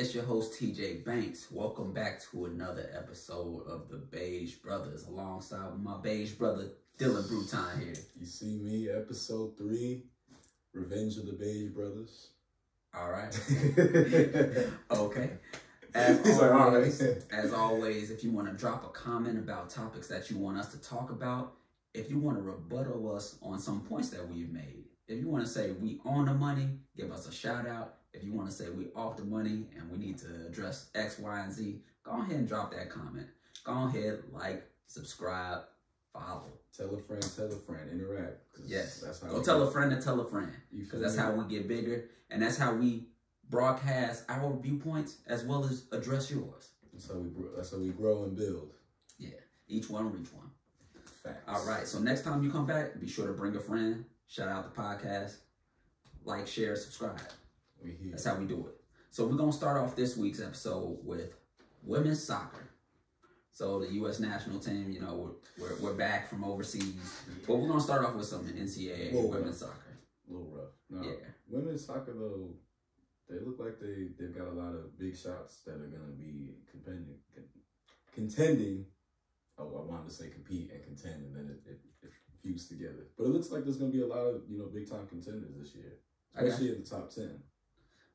it's your host TJ Banks. Welcome back to another episode of the Beige Brothers, alongside my beige brother Dylan Bruton here. You see me, episode three, Revenge of the Beige Brothers. All right. okay. As He's like, all always, as always, if you want to drop a comment about topics that you want us to talk about, if you want to rebuttal us on some points that we've made, if you want to say we on the money, give us a shout out. If you want to say we off the money and we need to address X, Y, and Z, go ahead and drop that comment. Go ahead, like, subscribe, follow. Tell a friend, tell a friend, interact. Yes. That's how Go tell a friend to tell a friend. Because that's how we get bigger and that's how we broadcast our viewpoints as well as address yours. That's how we grow. That's how we grow and build. Yeah. Each one reach one. Facts. All right. So next time you come back, be sure to bring a friend. Shout out the podcast. Like, share, subscribe. That's how we do it. So we're gonna start off this week's episode with women's soccer. So the U.S. national team, you know, we're, we're, we're back from overseas, but we're gonna start off with some NCAA women's soccer. a little rough. No, Yeah. women's soccer though, they look like they they've got a lot of big shots that are gonna be contending. Contending. Oh, I wanted to say compete and contend, and then it, it, it fused together. But it looks like there's gonna be a lot of you know big time contenders this year, especially in the top ten.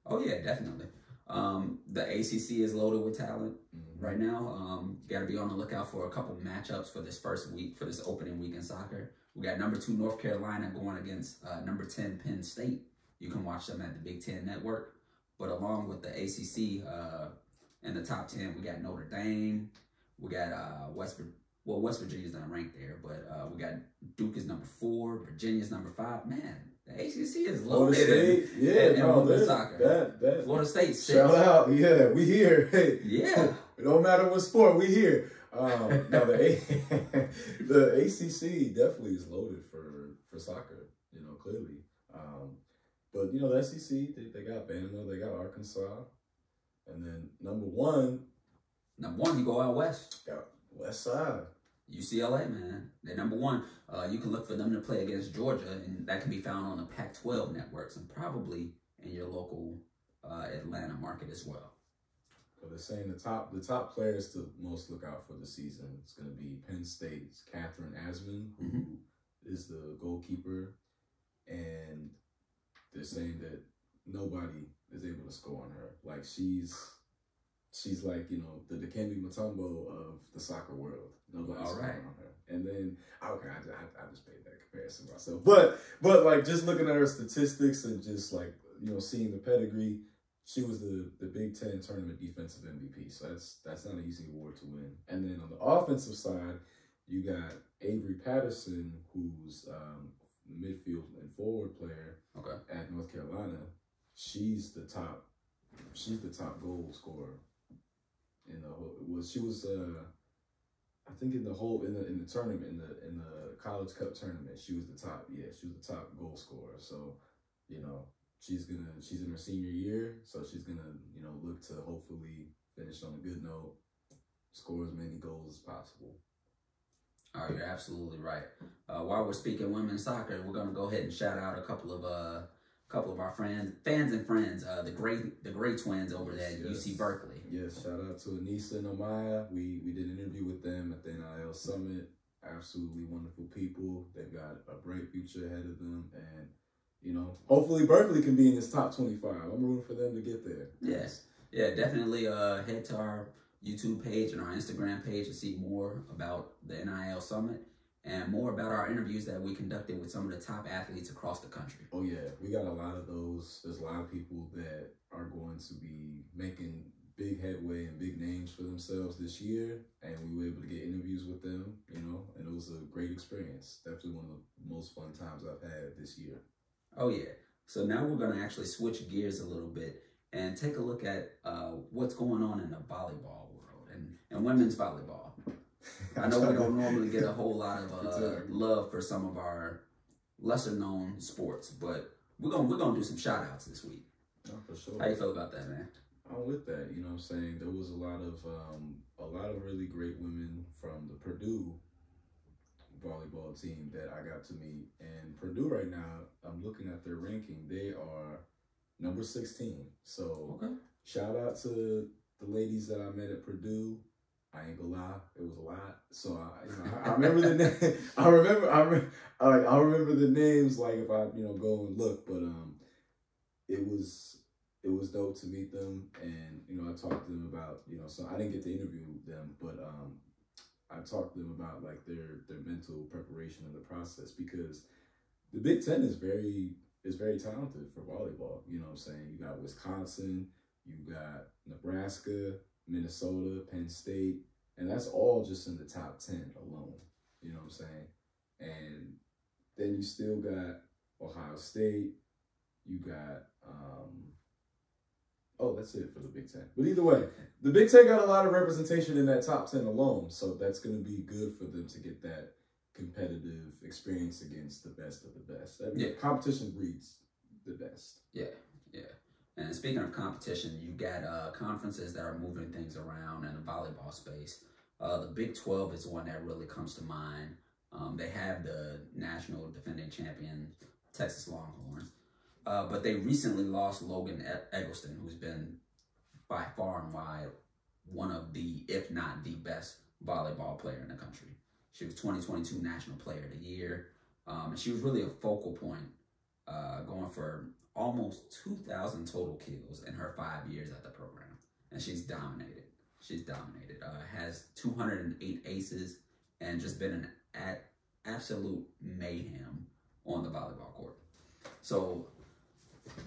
Oh yeah, definitely. Um, the ACC is loaded with talent Mhm. right now. Um, you got to be on the lookout for a couple matchups for this first week for this opening week in soccer. We got number two North Carolina going against uh, number ten Penn State. You can watch them at the Big Ten Network. But along with the ACC uh, in the top ten, we got Notre Dame. We got uh, West. Well, West Virginia's not ranked there, but uh, we got Duke is number four. Virginia's number five. Man, the ACC is Florida loaded. State, yeah, and- and no, women's that, soccer. that that Florida State six. shout out, yeah, we here. Hey, Yeah. it don't matter what sport, we here. Um, no, the A- the ACC definitely is loaded for for soccer. You know, clearly. Um, but you know, the SEC they, they got Bama, they got Arkansas, and then number one, Number one, you go out west. got West Side. UCLA, man. They're number one. Uh, you can look for them to play against Georgia, and that can be found on the Pac 12 networks and probably in your local uh, Atlanta market as well. They're saying the top the top players to most look out for the season is going to be Penn State's Katherine Asman, who is the goalkeeper, and they're saying that nobody is able to score on her. Like she's she's like you know the Dikembe Mutombo of the soccer world. Nobody's All right. on her. And then okay, I, I, I just made that comparison myself, but but like just looking at her statistics and just like you know seeing the pedigree, she was the the Big Ten tournament defensive MVP. So that's that's not an easy award to win. And then on the offensive side, you got Avery Patterson, who's um, midfield and forward player Okay. at North Carolina. She's the top. She's the top goal scorer. In the was she was uh, I think in the whole in the in the tournament in the in the college cup tournament she was the top. Yeah, she was the top goal scorer. So, you know, she's gonna she's in her senior year, so she's gonna you know look to hopefully finish on a good note, score as many goals as possible. Oh, you're absolutely right. Uh, while we're speaking women's soccer, we're gonna go ahead and shout out a couple of uh, couple of our friends, fans and friends. Uh, the great the great twins over there at Yes. UC Berkeley. Yes, shout out to Anissa and Amaya. We we did an interview with them at the NIL Summit. Absolutely wonderful people. They've got a bright future ahead of them, and you know, hopefully Berkeley can be in this top twenty-five. I'm rooting for them to get there. Yes. Yeah, definitely uh, head to our YouTube page and our Instagram page to see more about the NIL Summit and more about our interviews that we conducted with some of the top athletes across the country. Oh yeah, we got a lot of those. There's a lot of people that are going to be making big headway and big names for themselves this year, and we were able to get interviews with them. You know, and it was a great experience. Definitely one of the most fun times I've had this year. Oh, yeah. So now we're going to actually switch gears a little bit and take a look at uh, what's going on in the volleyball world and, and women's volleyball. I know we don't normally get a whole lot of uh, love for some of our lesser known sports, but we're gonna we're gonna do some shout outs this week. For sure. How you feel about that, man? I'm with that. You know what I'm saying? There was a lot of um, a lot of really great women from the Purdue volleyball team that I got to meet. And Purdue right now, I'm looking at their ranking. They are number 16. So Okay. shout out to the ladies that I met at Purdue. I ain't gonna lie, it was a lot. So I, you know, I, I remember the name. I remember, I remember, I, I remember the names. Like if I, you know, go and look, but um, it was it was dope to meet them, and you know, I talked to them about, you know, so I didn't get to interview them, but um, I talked to them about like their their mental preparation in the process because the Big Ten is very is very talented for volleyball. You know what I'm saying? You got Wisconsin, you got Nebraska, Minnesota, Penn State, and that's all just in the top 10 alone. You know what I'm saying? And then you still got Ohio State, you got um Oh, that's it for the Big Ten. But either way, the Big Ten got a lot of representation in that top 10 alone. So that's going to be good for them to get that competitive experience against the best of the best. I mean, Yeah. competition breeds the best. Yeah, yeah. And speaking of competition, you got uh, conferences that are moving things around in the volleyball space. Uh, the Big 12 is one that really comes to mind. Um, they have the national defending champion, Texas Longhorns. Uh, but they recently lost Logan Eggleston, who's been by far and wide one of the, if not the best volleyball player in the country. She was 2022 National Player of the Year. Um, and she was really a focal point, uh, going for almost 2,000 total kills in her five years at the program. And she's dominated. She's dominated. Uh, has 208 aces and just been an at absolute mayhem on the volleyball court. So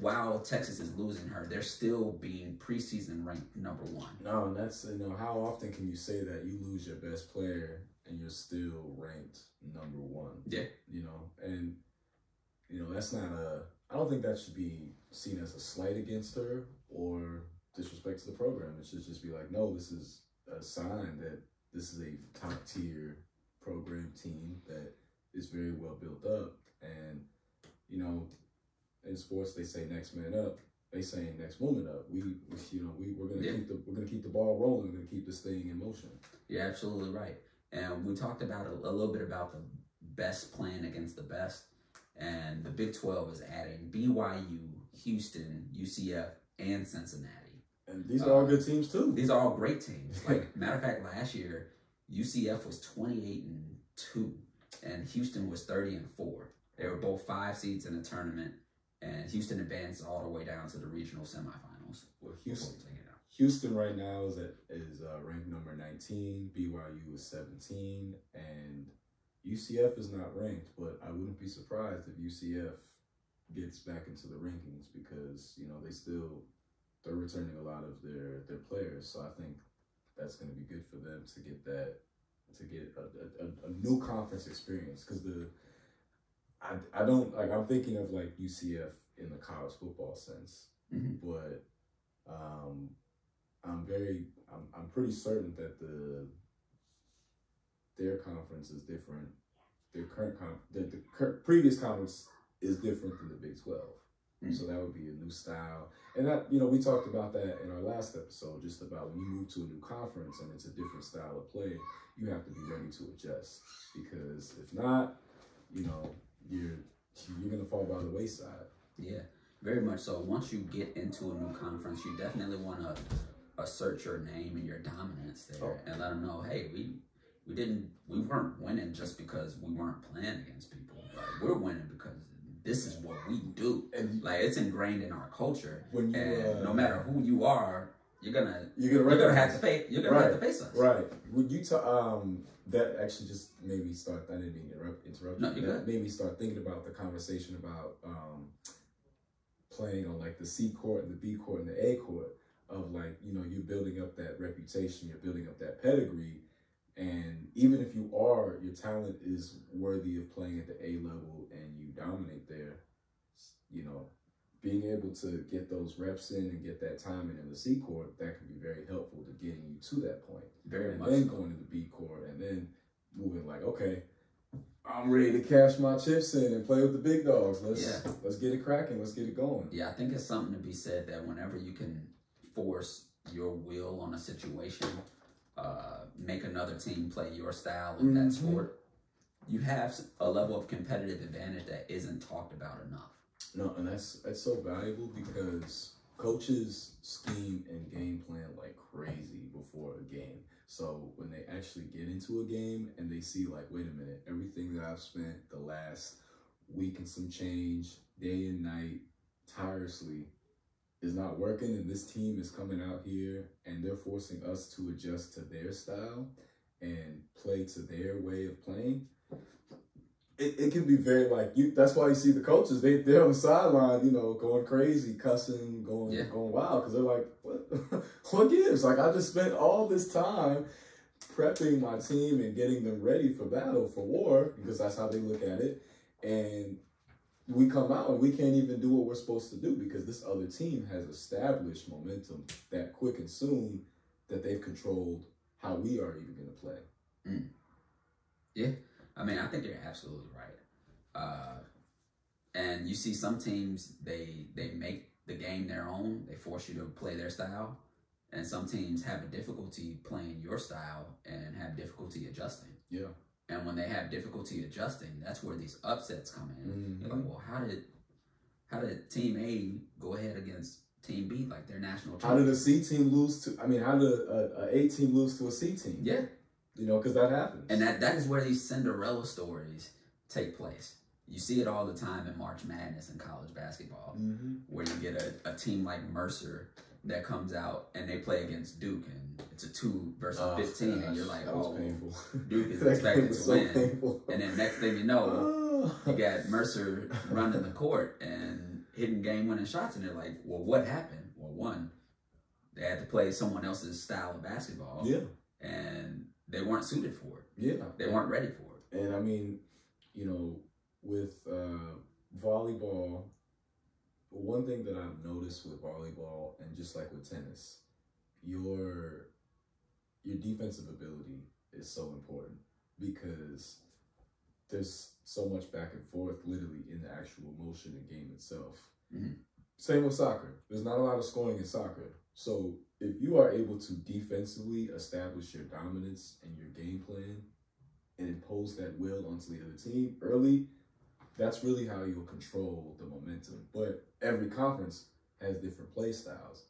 while Texas is losing her, they're still being preseason ranked number one. No, and that's you know how often can you say that you lose your best player and you're still ranked number one? Yeah. You know, and you know that's not a. I don't think that should be seen as a slight against her or disrespect to the program. It should just be like, no, this is a sign that this is a top tier program team that is very well built up, and you know, in sports they say next man up they saying next woman up. We, we you know, we we're gonna Yeah. keep the we're gonna keep the ball rolling. We're gonna keep this thing in motion. You're absolutely right. And we talked about a, a little bit about the best plan against the best. And the Big 12 is adding BYU, Houston, UCF, and Cincinnati. And these are all good teams too. Uh, these are all great teams. Like matter of fact, last year UCF was 28 and 2 and Houston was 30 and 4. They were both five seeds in the tournament and Houston advanced all the way down to the regional semifinals. Well, Houston. Houston right now is at is uh, ranked number nineteen. BYU is seventeen, and UCF is not ranked. But I wouldn't be surprised if UCF gets back into the rankings because you know they still they're returning a lot of their their players. So I think that's going to be good for them to get that to get a, a, a new conference experience because the I, I don't like I'm thinking of like UCF in the college football sense, Mhm. but um, I'm very I'm I'm pretty certain that the their conference is different. Their current con the, the cur- previous conference is different than the Big 12 Mm. So that would be a new style, and that you know we talked about that in our last episode, just about when you move to a new conference and it's a different style of play, you have to be ready to adjust because if not, you know you're you're gonna fall by the wayside. Yeah, very much so. Once you get into a new conference, you definitely want to assert your name and your dominance there, Oh. and let them know, hey, we we didn't we weren't winning just because we weren't playing against people. Like we're winning because this is what we do. And Like it's ingrained in our culture, when you and uh, no matter who you are, you're gonna you're gonna you're gonna have to pay. You're gonna have to face us. Right. Would you ta- um that actually just made me start I didn't mean to interrupt interrupt No, you. you're That made me start thinking about the conversation about um playing on like the C court and the B court and the A court of like, you know, you're building up that reputation, you're building up that pedigree. And even if you are, your talent is worthy of playing at the A level and you dominate there, you know, being able to get those reps in and get that time in in the C court, that can be very helpful to getting you to that point. Very and much. then so. going to the B court and then moving like, okay, I'm ready to cash my chips in and play with the big dogs. Let's Yeah. let's get it cracking. Let's get it going. Yeah, I think it's something to be said that whenever you can force your will on a situation, uh, make another team play your style of that Mhm. sport, you have a level of competitive advantage that isn't talked about enough. No, and that's that's so valuable because coaches scheme and game plan like crazy before a game. So when they actually get into a game and they see like, wait a minute, everything that I've spent the last week and some change, day and night, tirelessly, is not working, and this team is coming out here and they're forcing us to adjust to their style and play to their way of playing it, it can be very like you. That's why you see the coaches they they're on the sideline, you know, going crazy, cussing, going Yeah. going wild because they're like, what what gives? Like I just spent all this time prepping my team and getting them ready for battle for war because that's how they look at it, and we come out and we can't even do what we're supposed to do because this other team has established momentum that quick and soon that they've controlled how we are even going to play. Mm. I mean, I think you're absolutely right. Uh, and you see some teams they they make the game their own. They force you to play their style, and some teams have a difficulty playing your style and have difficulty adjusting. Yeah. And when they have difficulty adjusting, that's where these upsets come in. You're like, well, how did how did Team A go ahead against Team B like their national? How did a C team lose to? I mean, how did a, a A team lose to a C team? Yeah, you know, because that happens. and that that is where these Cinderella stories take place. You see it all the time in March Madness in college basketball. hmm where you get a, a team like Mercer that comes out and they play against Duke and it's a two versus Oh, fifteen and you're like, oh, painful. Duke is expected to so win. painful. and then next thing you know, you got Mercer running the court and hitting game winning shots and they're like, well, what happened? Well, one, they had to play someone else's style of basketball yeah, and they weren't suited for it. yeah. They weren't ready for it. And I mean, you know, with uh, volleyball, one thing that I've noticed with volleyball and just like with tennis, your your defensive ability is so important because there's so much back and forth literally in the actual motion and game itself. Mhm. Same with soccer. There's not a lot of scoring in soccer. So if you are able to defensively establish your dominance and your game plan and impose that will onto the other team early, that's really how you'll control the momentum. But every conference has different play styles.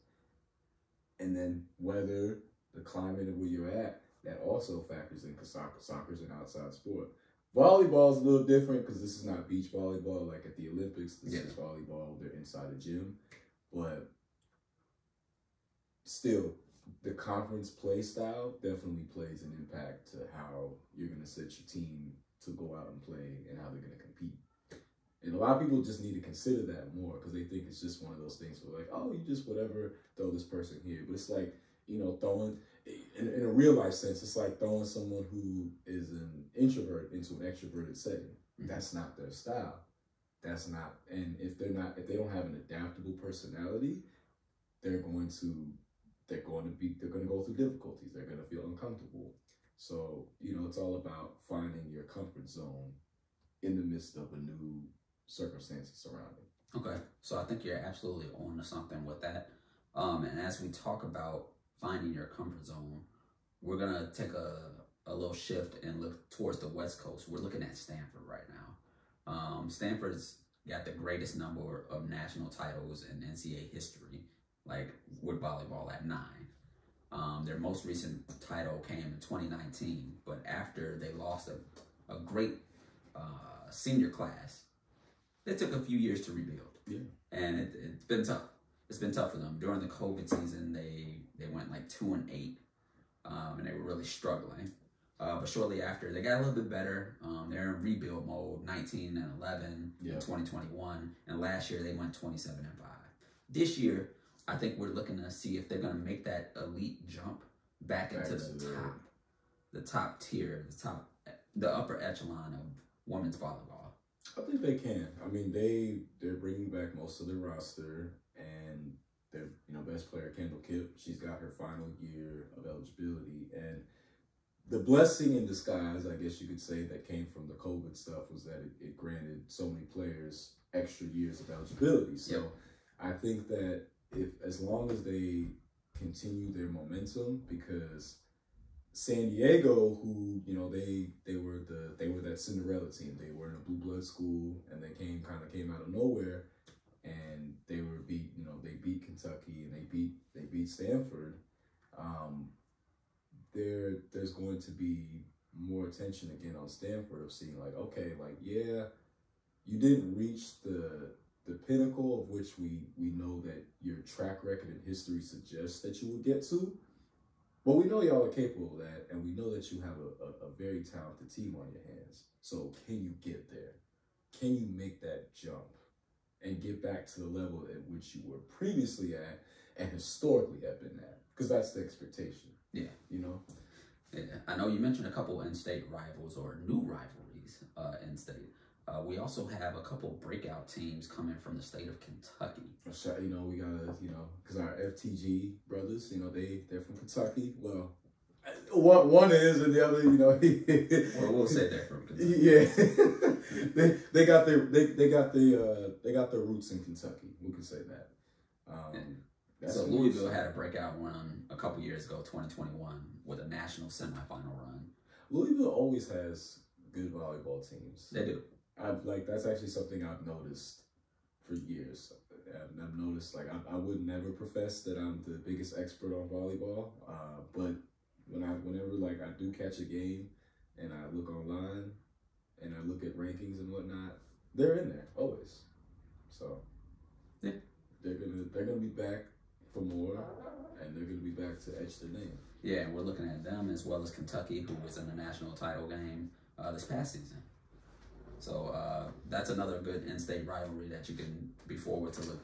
And then whether the climate of where you're at, that also factors in because soccer, soccer's an outside sport. Volleyball is a little different because this is not beach volleyball like at the Olympics. This Yeah. is volleyball. They're inside a gym. But still, the conference play style definitely plays an impact to how you're going to set your team to go out and play and how they're going to compete. And a lot of people just need to consider that more because they think it's just one of those things where like, oh, you just whatever throw this person here. But it's like, you know, throwing in, in a real life sense, it's like throwing someone who is an introvert into an extroverted setting. Mhm. That's not their style. That's not, and if they're not, if they don't have an adaptable personality, they're going to, they're going to be, they're going to go through difficulties. They're going to feel uncomfortable. So you know, it's all about finding your comfort zone in the midst of a new circumstances surrounding. Okay, so I think you're absolutely on to something with that. Um, and as we talk about finding your comfort zone, we're gonna take a, a little shift and look towards the West Coast. We're looking at Stanford right now. Um, Stanford's got the greatest number of national titles in NCAA history, like with volleyball at nine. Um, their most recent title came in 2019, but after they lost a, a great uh, senior class, it took a few years to rebuild. Yeah. And it, it's been tough. It's been tough for them. During the COVID season, they they went like two and eight, um, and they were really struggling. Uh, but shortly after, they got a little bit better. Um, they're in rebuild mode, 19 and 11 Yeah. in 2021, and last year they went 27 and five. This year, I think we're looking to see if they're going to make that elite jump back into the- top, the top tier, the top, the upper echelon of women's volleyball. I think they can. I mean, they they're bringing back most of their roster, and their you know best player Kendall Kipp. She's got her final year of eligibility, and the blessing in disguise, I guess you could say, that came from the COVID stuff was that it, it granted so many players extra years of eligibility. So Yep. I think that if as long as they continue their momentum, because San Diego, who you know they they were the they were that Cinderella team. They were in a blue blood school, and they came kind of came out of nowhere. and they were beat. You know, they beat Kentucky and they beat they beat Stanford. Um, there there's going to be more attention again on Stanford of seeing like, okay, like yeah, you didn't reach the the pinnacle of which we we know that your track record and history suggests that you will get to. But we know y'all are capable of that, and we know that you have a, a, a very talented team on your hands. So can you get there? Can you make that jump and get back to the level at which you were previously at and historically have been at? Because that's the expectation. Yeah. You know? Yeah. I know you mentioned a couple in-state rivals or new rivalries uh, in-state. Uh, we also have a couple breakout teams coming from the state of Kentucky. You know, we got to, you know, because our FTG brothers, you know, they they're from Kentucky. Well, one one is, and the other, you know, well, we'll say they're from Kentucky. Yeah, they they got their they they got the uh, they got their roots in Kentucky. We can say that. Um. So Louisville had a breakout run a couple years ago, 2021, with a national semifinal run. Louisville always has good volleyball teams. They do. I've like that's actually something I've noticed for years. I've, I've noticed like I, I would never profess that I'm the biggest expert on volleyball, uh, but when I whenever like I do catch a game and I look online and I look at rankings and whatnot, they're in there always. So yeah. they're gonna they're gonna be back for more, and they're gonna be back to etch their name. Yeah, we're looking at them as well as Kentucky, who was in the national title game uh, this past season. So uh, that's another good in-state rivalry that you can be forward to look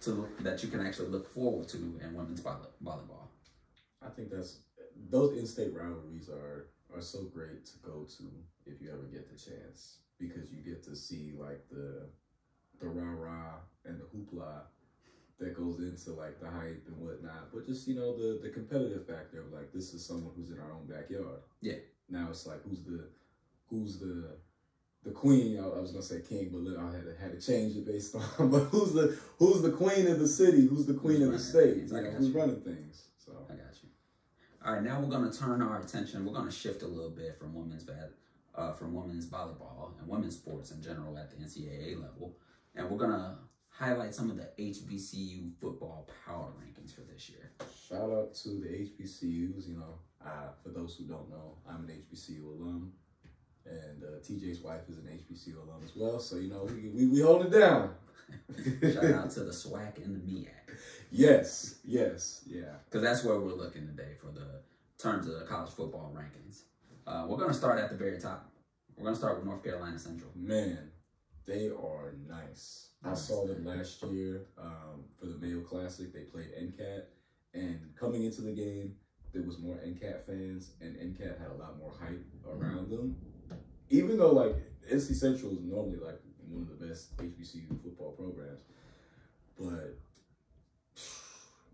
to look, that you can actually look forward to in women's volleyball. I think that's those in-state rivalries are are so great to go to if you ever get the chance because you get to see like the the rah rah and the hoopla that goes into like the hype and whatnot, but just you know the the competitive factor of like this is someone who's in our own backyard. Yeah. Now it's like who's the who's the the queen. I, I was gonna say king, but then I had to had to change it based on. But who's the who's the queen of the city? Who's the queen who's of the state? Know, who's you. running things? So I got you. All right, now we're gonna turn our attention. We're gonna shift a little bit from women's bad, uh, from women's volleyball and women's sports in general at the NCAA level, and we're gonna highlight some of the HBCU football power rankings for this year. Shout out to the HBCUs. You know, uh, for those who don't know, I'm an HBCU alum and uh, TJ's wife is an HBCU alum as well. So you know we we, we hold it down. Shout out to the SWAC and the MEAC. Yes, yes, yeah. Because that's where we're looking today for the terms of the college football rankings. Uh, we're gonna start at the very top. We're gonna start with North Carolina Central. Man, they are nice. I saw them last year um, for the Mayo Classic. They played NCAT, and coming into the game, there was more NCAT fans, and NCAT had a lot more hype around them even though like NC Central is normally like one of the best HBCU football programs, but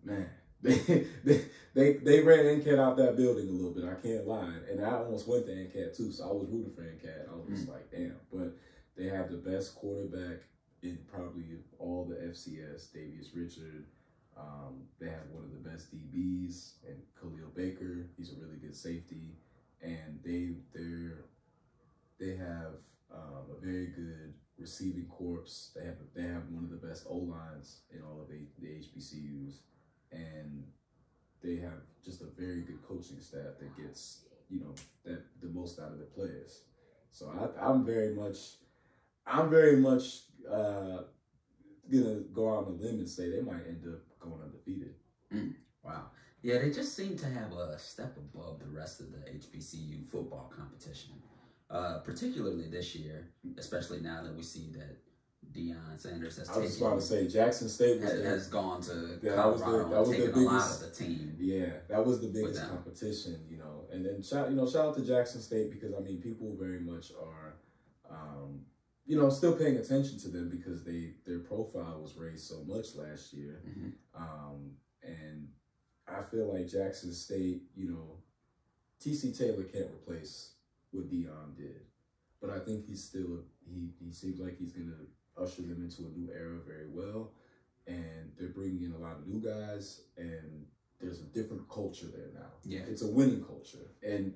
man, they they they, they ran NCAT out that building a little bit. I can't lie, and I almost went to NCAT too, so I was rooting for NCAT. I was just mm. like, damn, but they have the best quarterback in probably all the FCS, Davius Richard. Um, they have one of the best DBs, and Khalil Baker. He's a really good safety, and they they're they have um, a very good receiving corps. They have they have one of the best O lines in all of the, the HBCUs, and they have just a very good coaching staff that gets you know that the most out of the players. So I, I'm very much, I'm very much uh, gonna go out on a limb and say they might end up going undefeated. Mm, wow. Yeah, they just seem to have a step above the rest of the HBCU football competition uh, particularly this year, especially now that we see that Deion Sanders has taken. I was about to say Jackson State has, has gone to Colorado that was the, that was the biggest, a lot of the team. Yeah, that was the biggest competition, you know. And then shout you know shout out to Jackson State because I mean people very much are, um, you know, still paying attention to them because they their profile was raised so much last year, mm-hmm. um, and I feel like Jackson State, you know, TC Taylor can't replace what Deion did. But I think he's still he he seems like he's gonna usher them into a new era very well, and they're bringing in a lot of new guys, and there's a different culture there now. Yeah, it's a winning culture, and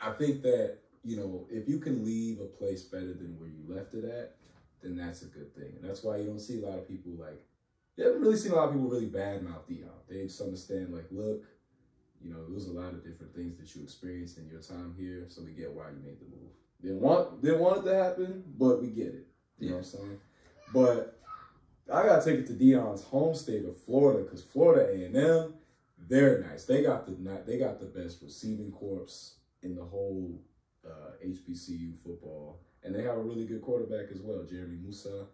I think that you know if you can leave a place better than where you left it at, then that's a good thing. And that's why you don't see a lot of people like, you haven't really seen a lot of people really badmouth Deion. They just understand, like, look, you know, there's a lot of different things that you experienced in your time here, so we get why you made the move. Didn't want didn't want it to happen, but we get it. You know what I'm saying? But I gotta take it to Deion's home state of Florida because Florida A and M, they're nice. They got the they got the best receiving corps in the whole uh, HBCU football, and they have a really good quarterback as well, Jeremy Moussa.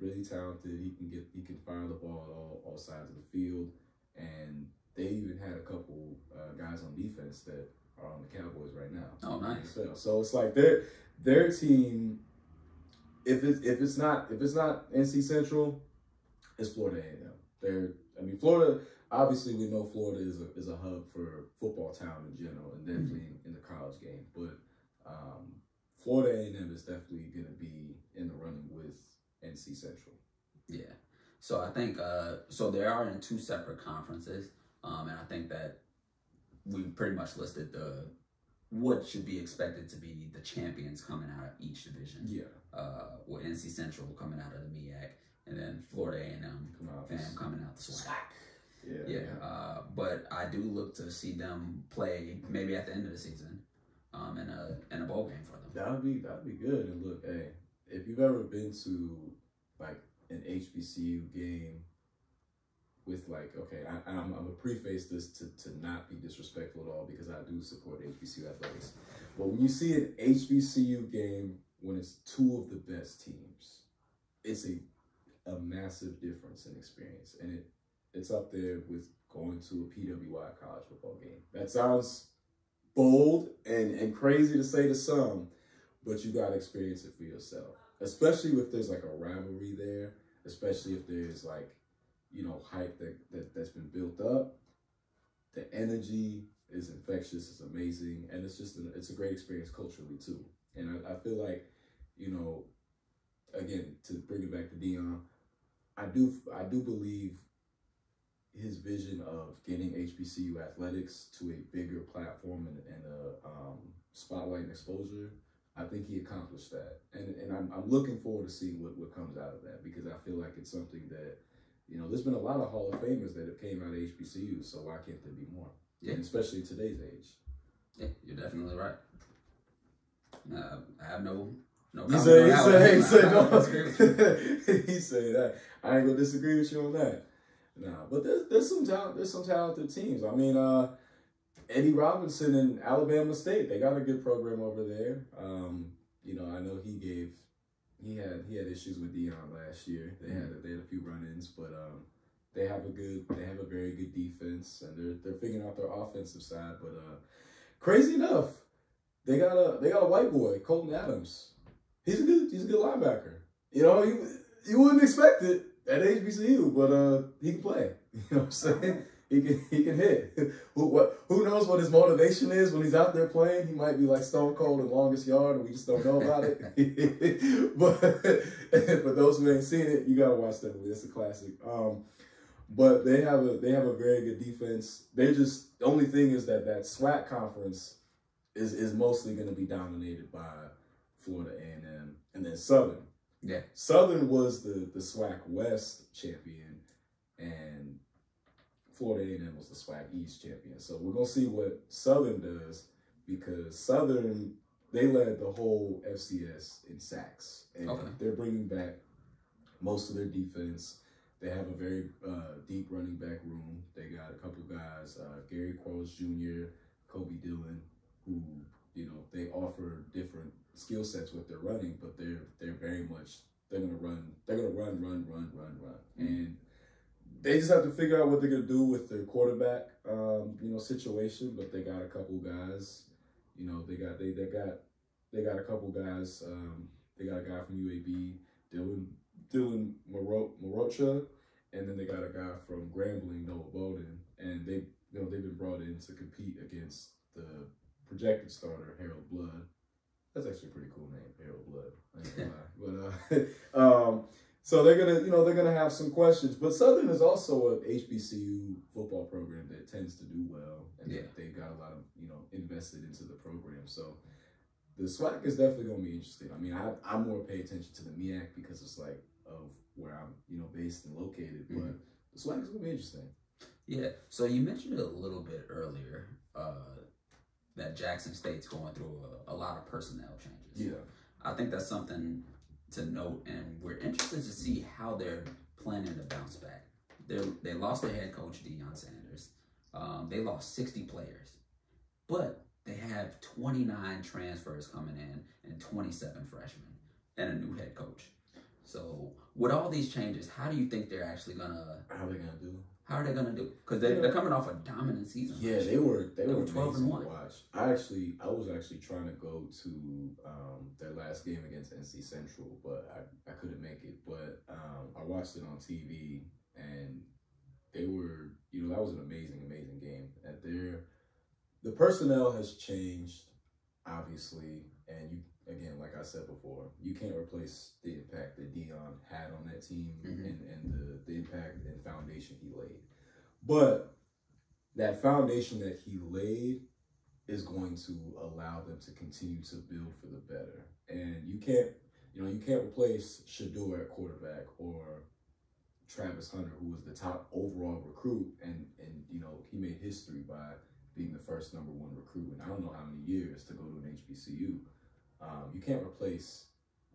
Really talented. He can get he can fire the ball at all, all sides of the field, and they even had a couple uh, guys on defense that are on the Cowboys right now. Oh, nice. So it's like their their team. If it's if it's not if it's not NC Central, it's Florida A&M. They're I mean Florida. Obviously, we know Florida is a is a hub for football town in general, and definitely mm-hmm. in, in, the college game. But um, Florida A&M is definitely going to be in the running with NC Central. Yeah. So I think uh, so. They are in two separate conferences, um, and I think that we pretty much listed the what should be expected to be the champions coming out of each division. Yeah. Uh, with NC Central coming out of the MEAC, and then Florida A&M fam coming out the SWAC. Yeah. Yeah. Uh, but I do look to see them play maybe at the end of the season, um, in a in a bowl game for them. That would be that would be good. And look, hey, if you've ever been to like an HBCU game with like, okay, I, am I'm, I'm gonna preface this to, to not be disrespectful at all because I do support HBCU athletics. But when you see an HBCU game when it's two of the best teams, it's a a massive difference in experience, and it it's up there with going to a PWI college football game. That sounds bold and, and crazy to say to some, but you got to experience it for yourself. Especially if there's like a rivalry there, especially if there's like you know, hype that, that that's been built up. The energy is infectious, it's amazing, and it's just a, it's a great experience culturally too. And I, I feel like, you know, again to bring it back to Deion, I do I do believe his vision of getting HBCU athletics to a bigger platform and, and a um, spotlight and exposure. I think he accomplished that, and and I'm, I'm looking forward to seeing what, what comes out of that because I feel like it's something that you know, there's been a lot of Hall of Famers that have came out of HBCUs, so why can't there be more? Yeah. And especially today's age. Yeah, you're definitely right. Uh, I have no no. He said, he said, he said, no. he said that. I ain't gonna disagree with you on that. Nah, but there's there's some talent, there's some talented teams. I mean, uh, Eddie Robinson in Alabama State, they got a good program over there. Um, you know, I know he gave he had he had issues with Deion last year. They had they had a few run-ins, but um, they have a good they have a very good defense, and they're they're figuring out their offensive side. But uh, crazy enough, they got a they got a white boy, Colton Adams. He's a good he's a good linebacker. You know, you you wouldn't expect it at HBCU, but uh, he can play. You know what I'm saying? He can he can hit. who what who knows what his motivation is when he's out there playing? He might be like Stone Cold in longest yard, and we just don't know about it. but for those who ain't seen it, you gotta watch that movie. It's a classic. Um, but they have a they have a very good defense. They just the only thing is that that SWAC conference is is mostly going to be dominated by Florida A and M, and then Southern. Yeah, Southern was the the SWAC West champion, and Florida A&M was the SWAC East champion. So we're gonna see what Southern does because Southern they led the whole FCS in sacks, and okay. they're bringing back most of their defense. They have a very uh, deep running back room. They got a couple guys, uh, Gary Quarles Jr., Kobe Dillon, who you know they offer different skill sets with their running, but they're they're very much they're gonna run they're gonna run run run run run, mm-hmm. and they just have to figure out what they're gonna do with their quarterback, um, you know, situation. But they got a couple guys, you know, they got they they got they got a couple guys. Um, they got a guy from UAB, Dylan Dylan Morocha, and then they got a guy from Grambling, Noah Bowden, and they you know they've been brought in to compete against the projected starter Harold Blood. That's actually a pretty cool name, Harold Blood. But uh, um, so they're gonna, you know, they're gonna have some questions. But Southern is also a HBCU football program that tends to do well, and yeah. they got a lot of, you know, invested into the program. So the SWAC is definitely gonna be interesting. I mean, I I more pay attention to the MEAC because it's like of where I'm you know based and located, but Mhm. the SWAC is gonna be interesting. Yeah. So you mentioned it a little bit earlier uh, that Jackson State's going through a, a lot of personnel changes. Yeah, I think that's something to note, and we're interested to see how they're planning to bounce back. They they lost their head coach Deion Sanders. Um, they lost sixty players, but they have twenty nine transfers coming in and twenty seven freshmen and a new head coach. So with all these changes, how do you think they're actually gonna? how they gonna do? How are they gonna do? Because they, they're coming off a dominant season. Yeah, they were they, They were were twelve and one. watch. I actually I was actually trying to go to um, their last game against NC Central, but I, I couldn't make it. But um, I watched it on TV, and they were you know that was an amazing amazing game. At their the personnel has changed obviously, and you again like I said before, you can't replace the impact that Deion had on that team Mhm. and and the the impact and foundation he laid. But that foundation that he laid is going to allow them to continue to build for the better. And you can't, you know, you can't replace Shedeur at quarterback or Travis Hunter, who was the top overall recruit, and and you know he made history by being the first number one recruit in I don't know how many years to go to an HBCU. Um, you can't replace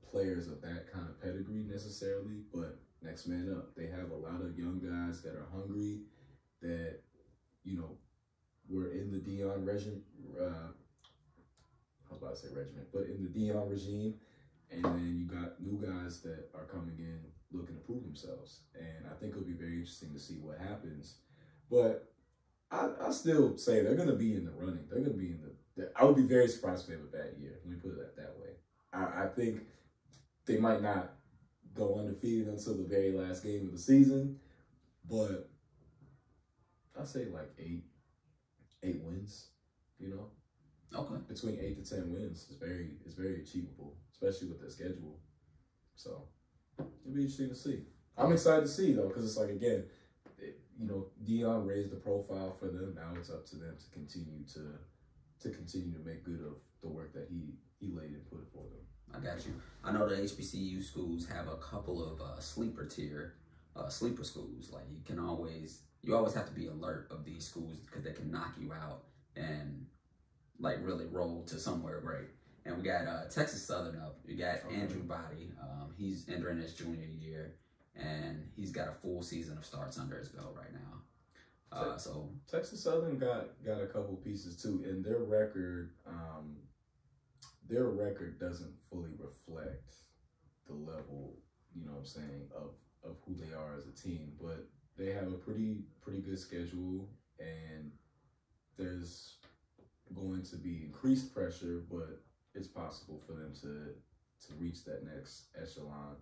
players of that kind of pedigree necessarily, but next man up. They have a lot of young guys that are hungry, that you know were in the Deion regime. Uh, I was about to say regiment, but in the Deion regime, and then you got new guys that are coming in looking to prove themselves. And I think it'll be very interesting to see what happens. But I, I still say they're going to be in the running. They're going to be in the. I would be very surprised if they have a bad year. Let me put it that, that way. I, I think they might not go undefeated until the very last game of the season, but I say like eight, eight wins. You know, Okay. between eight to ten wins is very is very achievable, especially with their schedule. So it'll be interesting to see. I'm excited to see though, because it's like again, it, you know, Deion raised the profile for them. Now it's up to them to continue to to continue to make good of the work that he he laid and put for them. I got you. I know the HBCU schools have a couple of uh, sleeper tier, uh, sleeper schools. Like you can always, you always have to be alert of these schools because they can knock you out and like really roll to somewhere great. And we got uh, Texas Southern up. You got Okay. Andrew Body. Um, he's entering his junior year, and he's got a full season of starts under his belt right now. Uh, so Texas Southern got got a couple pieces too, and their record, um, their record doesn't fully reflect the level, you know, what I'm saying of of who they are as a team. But they have a pretty pretty good schedule, and there's going to be increased pressure, but it's possible for them to to reach that next echelon.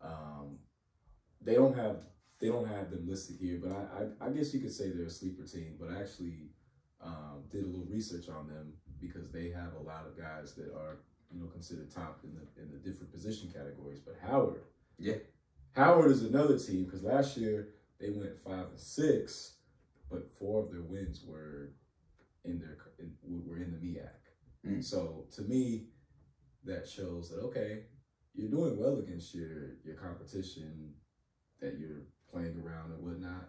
Um, they don't have they don't have them listed here, but I, I, I guess you could say they're a sleeper team. But I actually um, did a little research on them because they have a lot of guys that are you know considered top in the in the different position categories. But Howard, Yeah. Howard is another team because last year they went five and six, but four of their wins were in their in, were in the MEAC. Mm. So to me, that shows that okay, you're doing well against your your competition that you're playing around and whatnot.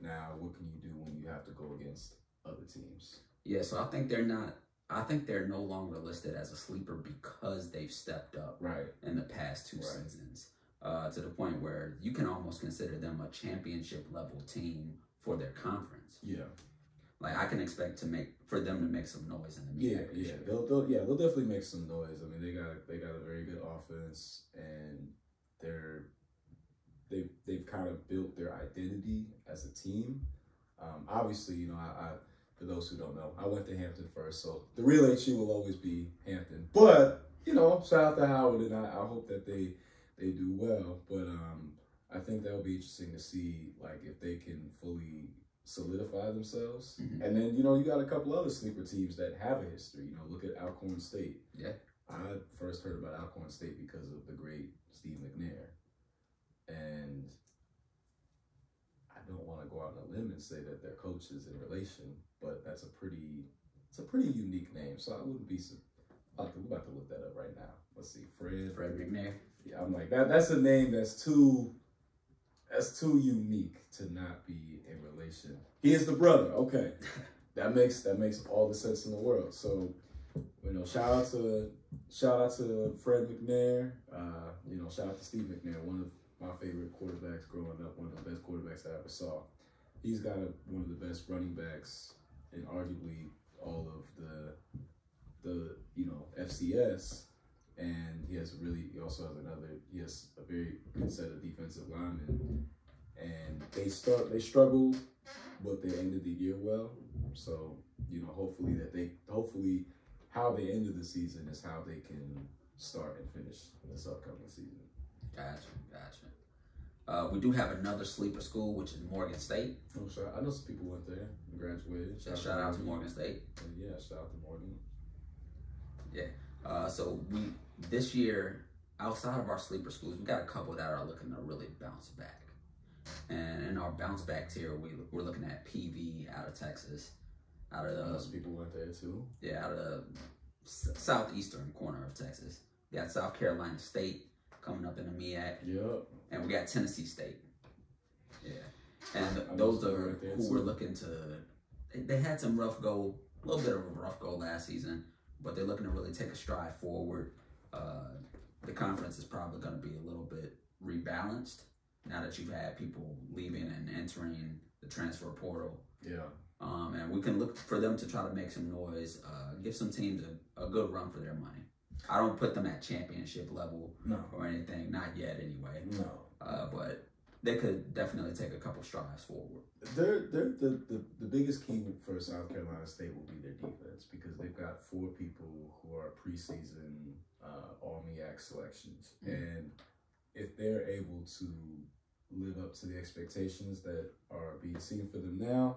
Now, what can you do when you have to go against other teams? Yeah, so I think they're not. I think they're no longer listed as a sleeper because they've stepped up Right. in the past two Right. seasons uh, to the point where you can almost consider them a championship level team for their conference. Yeah. Like I can expect to make for them to make some noise in the Yeah. Yeah. They'll, they'll yeah they'll definitely make some noise. I mean they got they got a very good offense and they're they've they've kind of built their identity as a team. Um, obviously, you know, I, I for those who don't know, I went to Hampton first, so the real HU will always be Hampton. But you know, shout out to Howard, and I, I hope that they they do well. But um, I think that'll be interesting to see, like if they can fully solidify themselves. Mhm. And then you know, you got a couple other sleeper teams that have a history. You know, look at Alcorn State. Yeah. I first heard about Alcorn State because of the great Steve McNair, and I don't want to go out on a limb and say that their coach is in relation, but that's a pretty it's a pretty unique name. So I wouldn't be su- I'm about to look that up right now. Let's see, Fred. Fred McNair. Yeah, I'm like that. That's a name that's too. That's too unique to not be in relation. He is the brother. Okay, that makes that makes all the sense in the world. So, you know, shout out to shout out to Fred McNair. Uh, you know, shout out to Steve McNair, one of my favorite quarterbacks growing up, one of the best quarterbacks I ever saw. He's got a, one of the best running backs and arguably all of the the you know FCS and he has really he also has another he has a very good set of defensive linemen. And they start they struggled but they ended the year well. So you know hopefully that they hopefully how they ended the season is how they can start and finish this upcoming season. Gotcha gotcha uh, we do have another sleeper school which is morgan state oh shout, i know some people went there and graduated shout, shout out to morgan state and yeah shout out to morgan yeah uh, so we this year, outside of our sleeper schools, we got a couple that are looking to really bounce back. And in our bounce back tier, we, we're looking at PV out of Texas, out of the most people went there too. Yeah, out of the southeastern corner of Texas. We got South Carolina State coming up in the MEAC. Yep. And we got Tennessee State. Yeah. And those are who we're looking to. They had some rough go, a little bit of a rough go last season, but they're looking to really take a stride forward uh, the conference is probably going to be a little bit rebalanced now that you've had people leaving and entering the transfer portal. Yeah. Um, and we can look for them to try to make some noise, uh, give some teams a, a good run for their money. I don't put them at championship level no. or anything, not yet anyway. No. Uh, but they could definitely take a couple strides forward. They're, they're the, the, the biggest key for South Carolina State will be their defense because they've got four people who are preseason uh, All MEAC selections. Mm-hmm. And if they're able to live up to the expectations that are being seen for them now,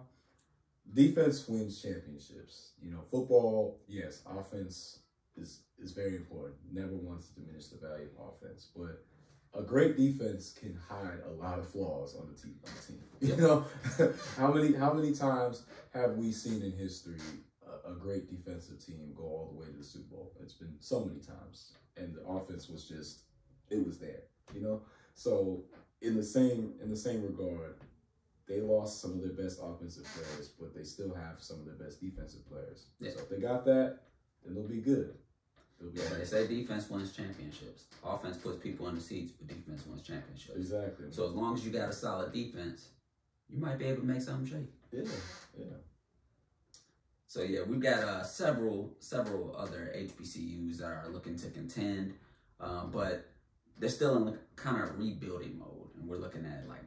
defense wins championships. You know, football, yes, offense is is very important. Never wants to diminish the value of offense, but a great defense can hide a lot of flaws on the team. On the team, you know, how many how many times have we seen in history a, a, great defensive team go all the way to the Super Bowl? It's been so many times, and the offense was just it was there, you know. So in the same in the same regard, they lost some of their best offensive players, but they still have some of their best defensive players. Yeah. So if they got that, then they'll be good. They say defense wins championships. Offense puts people in the seats, but defense wins championships. Exactly. So as long as you got a solid defense, you might be able to make something shake. Yeah, yeah. So yeah, we've got uh, several several other HBCUs that are looking to contend, um, but they're still in the kind of rebuilding mode, and we're looking at like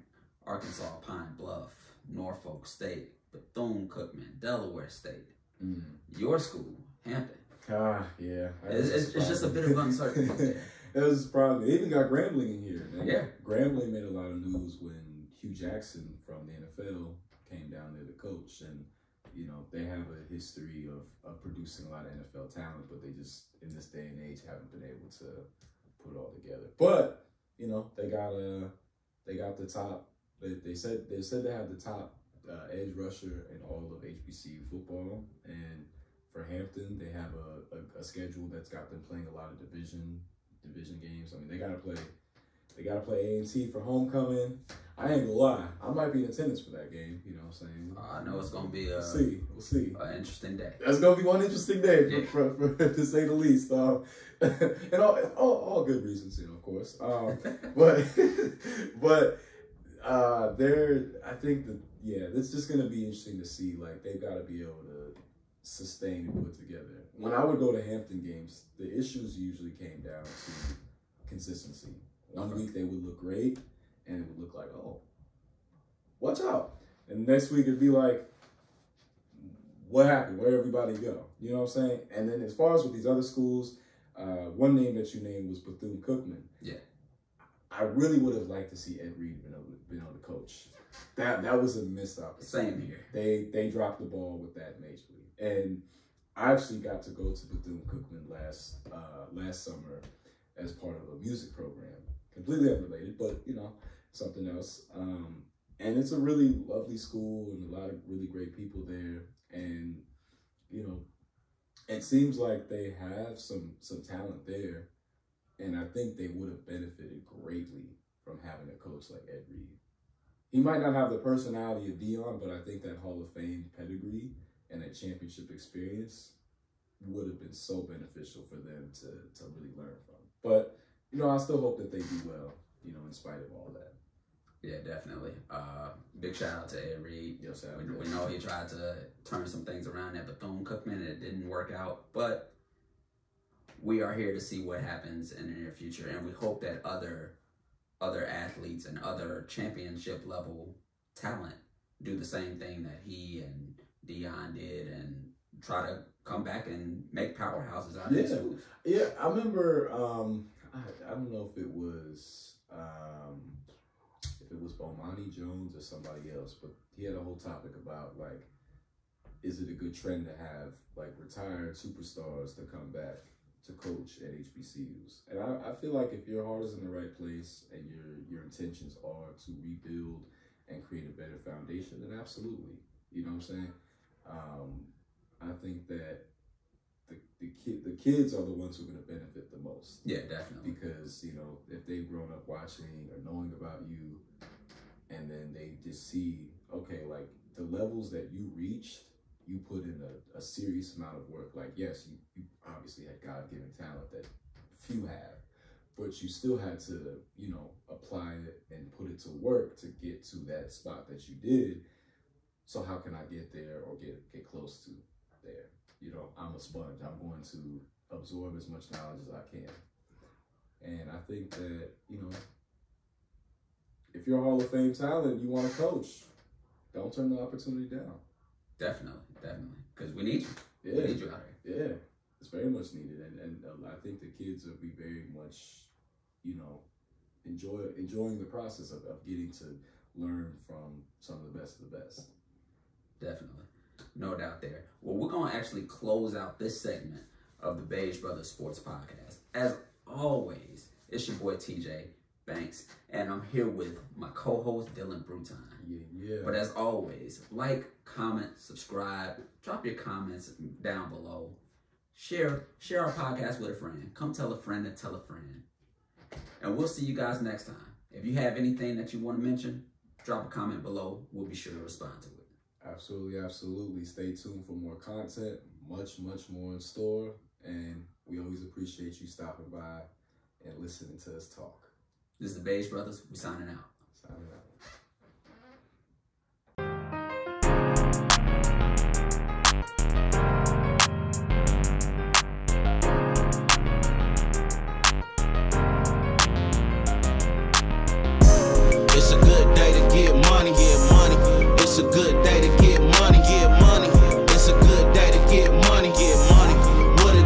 Arkansas Pine Bluff, Norfolk State, Bethune Cookman, Delaware State, mm. your school, Hampton. Ah, yeah. It's, it's, it's, just a bit of uncertainty. it was probably they even got Grambling in here. And yeah, Grambling made a lot of news when Hue Jackson from the NFL came down there to coach, and you know they have a history of, of producing a lot of NFL talent, but they just in this day and age haven't been able to put it all together. But you know they got a they got the top. They, they said they said they have the top uh, edge rusher in all of HBCU football, and for Hampton, they have a, a, a, schedule that's got them playing a lot of division division games. I mean, they gotta play they gotta play A and T for homecoming. I ain't gonna lie, I might be in attendance for that game. You know what I'm saying? Uh, I know it's gonna be. A, we'll see, we'll see. An interesting day. That's gonna be one interesting day, for, yeah. for, for, for, to say the least. Um, and all, all, all good reasons, you know, of course. Um, but but uh, there, I think that yeah, it's just gonna be interesting to see. Like they've got to be able to sustain and put together. When I would go to Hampton games, the issues usually came down to consistency. One week they would look great, and it would look like, oh, watch out. And next week it'd be like, what happened? Where everybody go? You know what I'm saying? And then as far as with these other schools, uh, one name that you named was Bethune Cookman. Yeah. I really would have liked to see Ed Reed been able, been able to coach. That that was a missed opportunity. Same here. They they dropped the ball with that majorly. And I actually got to go to Bethune Cookman last uh, last summer as part of a music program, completely unrelated, but you know something else. Um, and it's a really lovely school and a lot of really great people there. And you know, it seems like they have some some talent there, and I think they would have benefited greatly from having a coach like Ed Reed. He might not have the personality of Deion, but I think that Hall of Fame pedigree and a championship experience would have been so beneficial for them to to really learn from. But you know, I still hope that they do well. You know, in spite of all that. Yeah, definitely. Uh, big shout out to Ed Reed. Yes. We, we know he tried to turn some things around at Bethune Cookman and it didn't work out, but we are here to see what happens in the near future, and we hope that other other athletes and other championship level talent do the same thing that he and Deion did and try to come back and make powerhouses out of Yeah. these. Yeah, I remember. Um, I, I don't know if it was um, if it was Bomani Jones or somebody else, but he had a whole topic about like, is it a good trend to have like retired superstars to come back to coach at HBCUs? And I, I feel like if your heart is in the right place and your your intentions are to rebuild and create a better foundation, then absolutely, you know what I'm saying. Um, I think that the the kid the kids are the ones who are going to benefit the most Yeah, definitely. because you know if they've grown up watching or knowing about you, and then they just see okay like the levels that you reached, you put in a, a serious amount of work. Like yes, you, you obviously had God given talent that few have, but you still had to you know apply it and put it to work to get to that spot that you did. So how can I get there or get get close to there? You know, I'm a sponge. I'm going to absorb as much knowledge as I can. And I think that, you know, if you're a Hall of Fame talent, you want to coach, don't turn the opportunity down. Definitely, definitely. Because we need you. We Yeah, need you out here. yeah, it's very much needed, and and uh, I think the kids will be very much, you know, enjoy enjoying the process of, of getting to learn from some of the best of the best. Definitely. No doubt there. Well, we're going to actually close out this segment of the Beige Brothers Sports Podcast. As always, it's your boy TJ Banks, and I'm here with my co host Dylan Bruton. Yeah, yeah. But as always, like, comment, subscribe, drop your comments down below. Share share our podcast with a friend. Come tell a friend and tell a friend. And we'll see you guys next time. If you have anything that you want to mention, drop a comment below. We'll be sure to respond to it. Absolutely, absolutely. Stay tuned for more content. Much, much more in store. And we always appreciate you stopping by and listening to us talk. This is the Beige Brothers. We signing out. Signing out. It's a good day to get money, get money. It's a good